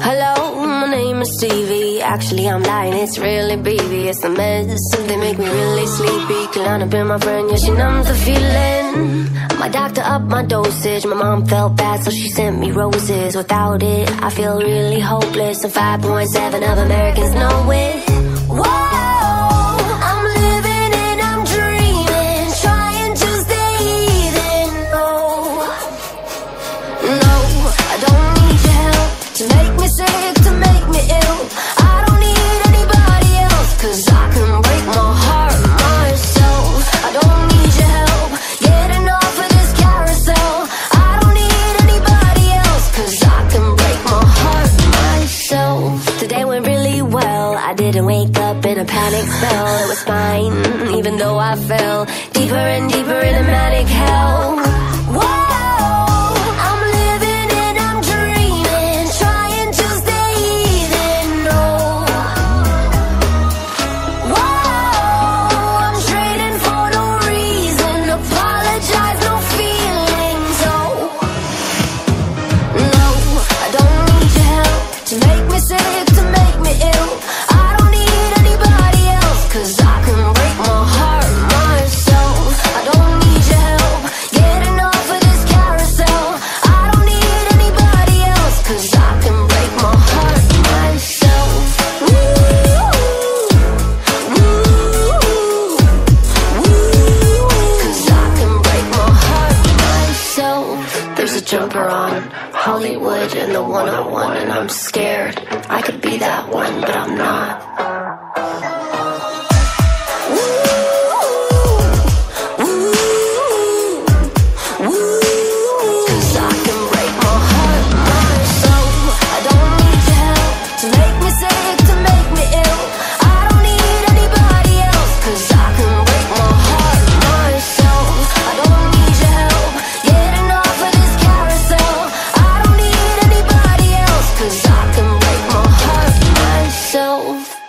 Hello, my name is Stevie. Actually, I'm lying, it's really BB. It's the medicine, they make me really sleepy. Klonopin my friend, yeah, she numbs the feeling. My doctor upped my dosage. My mom felt bad, so she sent me roses. Without it, I feel really hopeless. And 5.7 of Americans know it. didn't wake up in a panic spell. It was fine, even though I fell deeper and deeper in a manic on Hollywood and the one on one, and I'm scared. I could be that one, but I'm not. myself.